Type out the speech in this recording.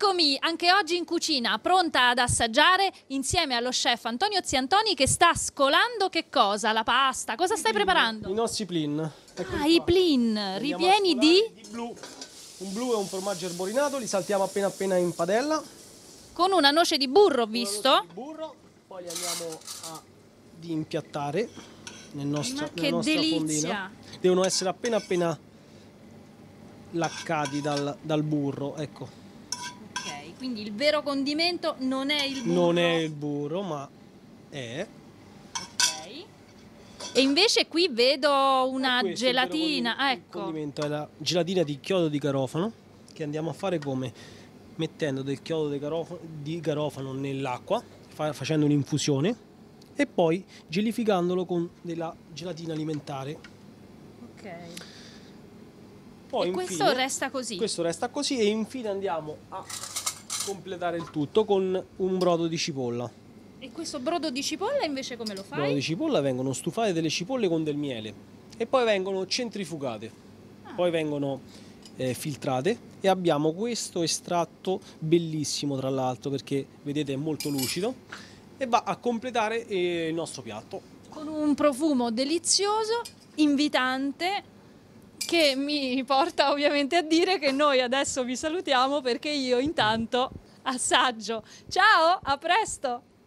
Eccomi anche oggi in cucina, pronta ad assaggiare insieme allo chef Antonio Ziantoni che sta scolando che cosa? La pasta? Cosa stai I preparando? nostri plin. Ah, i plin, ripieni di... di blu. Un blu è un formaggio erborinato, li saltiamo appena appena in padella. con una noce di burro, ho visto. Una noce di burro, poi li andiamo a impiattare nel nostro, Ma che delizia! fondina. Devono essere appena appena laccati dal, dal burro, ecco. Quindi il vero condimento non è il burro. Non è il burro, ma è Ok. E invece qui vedo una questo il gelatina. Ah, il ecco. condimento è la gelatina di chiodo di garofano che andiamo a fare come mettendo del chiodo di garofano, di garofano nell'acqua, fa- facendo un'infusione e poi gelificandolo con della gelatina alimentare. Ok. Poi e questo infine- resta così. questo resta così e infine andiamo a completare il tutto con un brodo di cipolla. E questo brodo di cipolla invece come lo brodo di fai? cipolla vengono stufate delle cipolle con del miele e poi vengono centrifugate, Ah. poi vengono eh, filtrate e abbiamo questo estratto bellissimo tra l'altro perché vedete è molto lucido e va a completare eh, il nostro piatto. Con un profumo delizioso, invitante, che mi porta ovviamente a dire che noi adesso vi salutiamo perché io intanto assaggio. Ciao, a presto!